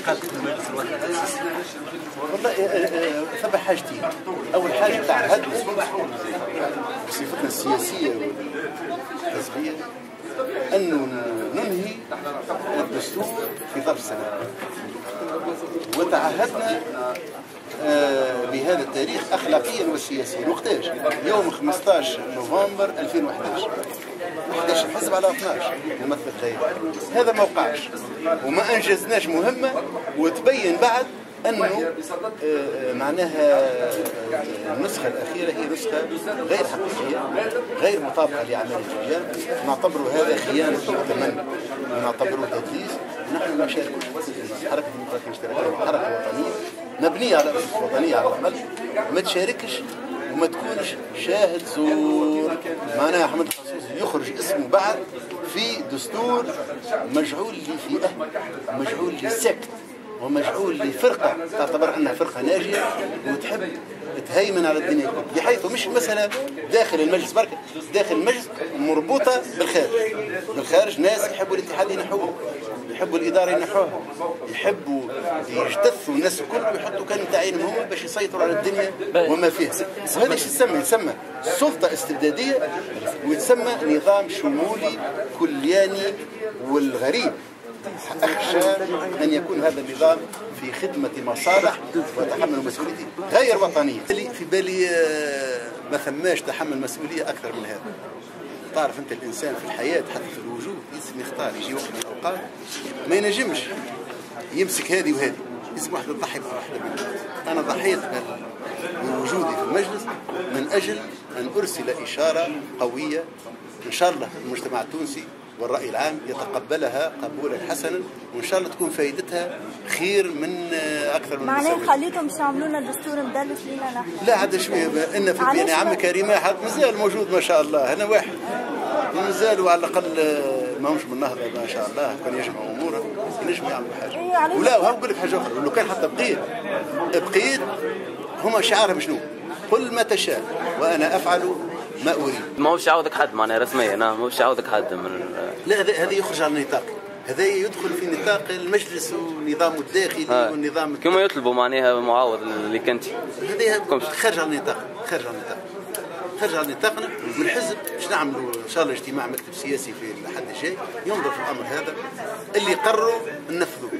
تعهدت في المجلس الوطني والله ثم حاجتين اول حاجة تعهدنا بصفتنا السياسيه والحزبيه انه ننهي الدستور في ظرف سنه وتعهدنا آه، بهذا التاريخ اخلاقيا وسياسيا. وقتاش؟ يوم 15 نوفمبر 2011 11 حزب على 12 ممثل خير هذا ما وقعش. وما أنجزناش مهمة وتبين بعد أنه آه، معناها آه، النسخة الأخيرة هي نسخة غير حقيقية غير مطابقة لاعمال الرجال. نعتبر هذا خيانة مؤتمن. ونعتبره تدليس. نحن ما نشاركوش الحركه الديمقراطيه الاشتراكيه حركة وطنية. مبنيه على اسس وطنيه على الاقل ما تشاركش وما تكونش شاهد زور. معناها أحمد الخصوصي يخرج اسمه بعد في دستور مجعول لفئة مجعول لسكت. ومجعول لفرقة تعتبر أنها فرقة ناجية وتحب تهيمن على الدنيا بحيث مش مسألة داخل المجلس بركة داخل المجلس مربوطة بالخارج. بالخارج ناس يحبوا الاتحاد ينحوه يحبوا الإدارة ينحوها يحبوا يجتثوا الناس الكل ويحطوا كانوا تعيينهم هم باش يسيطروا على الدنيا وما فيها. وهذا إيش يسمى؟ يسمى سلطة استبدادية ويتسمى نظام شمولي كلياني والغريب. أخشى أن يكون هذا النظام في خدمة مصالح وتحمل مسؤوليته غير وطنية. في بالي آه، ما ثماش تحمل مسؤولية أكثر من هذا. تعرف أنت الإنسان في الحياة حتى في الوجود لازم يختار يجي وقت من الأوقات ما ينجمش يمسك هذه وهذه. لازم واحد تضحي بواحدة منهم أنا ضحيت بوجودي في المجلس من أجل أن أرسل إشارة قوية إن شاء الله المجتمع التونسي والرأي العام يتقبلها قبولا حسنا وإن شاء الله تكون فائدتها خير من أكثر من معناه خليتهم يعملوا لنا دستور مدلس لينا نحن. لا عاد شوية إن في بين عم كريمة حد مازال موجود ما شاء الله أنا واحد. مازالوا على الأقل ما همش من النهضة ما شاء الله كان يجمع أموره ينجموا يعملوا حاجة. ولا وهو نقول لك حاجة أخرى لو كان حتى بقيت بقيت هما شعارهم شنو؟ قل ما تشاء وأنا أفعل ما أريد. ما هوش عاودك حد معناها رسميا ما هوش عاودك حد من لا هذا يخرج عن النطاق. هذا يدخل في نطاق المجلس ونظامه الداخلي والنظام كما يطلبوا معناها معاوض اللي كنت. هذا خارج عن النطاق خارج عن النطاق. خارج عن نطاقنا من حزب باش نعملوا؟ إن شاء الله اجتماع مكتب سياسي في الحد الجاي ينظر في الأمر هذا اللي قرروا ننفذوا.